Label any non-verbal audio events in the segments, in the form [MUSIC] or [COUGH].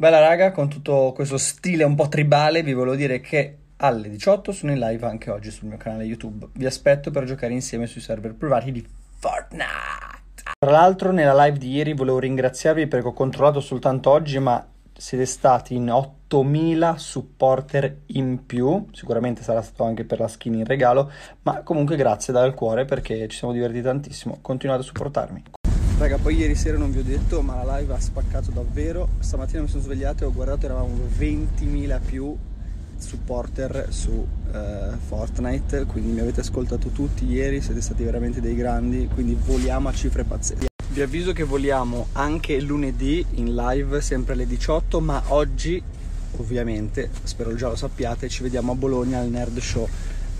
Bella raga, con tutto questo stile un po' tribale vi volevo dire che alle 18 sono in live anche oggi sul mio canale YouTube. Vi aspetto per giocare insieme sui server privati di Fortnite. Tra l'altro nella live di ieri volevo ringraziarvi perché ho controllato soltanto oggi, ma siete stati in 8000 supporter in più, sicuramente sarà stato anche per la skin in regalo, ma comunque grazie dal cuore perché ci siamo divertiti tantissimo, continuate a supportarmi. Raga, poi ieri sera non vi ho detto, ma la live ha spaccato davvero. Stamattina mi sono svegliato e ho guardato, eravamo 20.000 più supporter su uh, Fortnite, quindi mi avete ascoltato tutti ieri, siete stati veramente dei grandi, quindi voliamo a cifre pazzesche. Vi avviso che voliamo anche lunedì in live, sempre alle 18, ma oggi, ovviamente, spero già lo sappiate, ci vediamo a Bologna al Nerd Show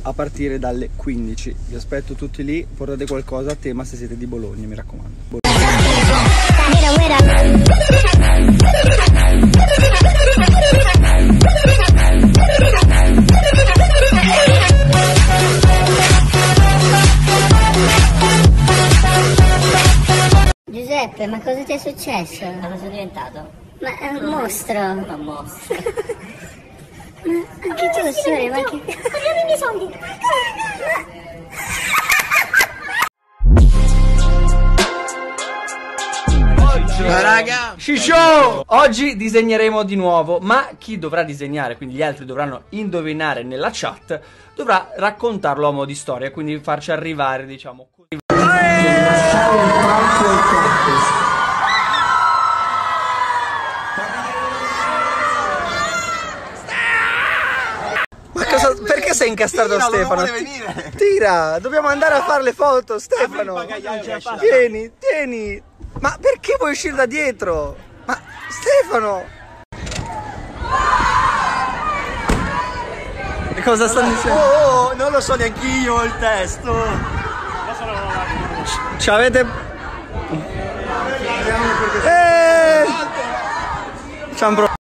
a partire dalle 15. Vi aspetto tutti lì, portate qualcosa a tema se siete di Bologna, mi raccomando. Giuseppe, ma cosa ti è successo? Cosa sono diventato? Ma è un mostro. Una mostra. [LAUGHS] Ma anche tu, Sore, ma che... Togliamo i miei soldi! Ma raga, Shisho! Oggi disegneremo di nuovo, ma chi dovrà disegnare, quindi gli altri dovranno indovinare nella chat, dovrà raccontarlo a mo' di storia, quindi farci arrivare, diciamo, Ma cosa, perché sei incastrato Tira, Stefano? non vuole venire. Tira, dobbiamo andare a fare le foto, Stefano. Tieni, tieni. Ma perché vuoi uscire da dietro? Ma Stefano! E cosa stanno dicendo? Oh, oh, non lo so neanche io il testo. Ci avete... Eh! Ci han provato.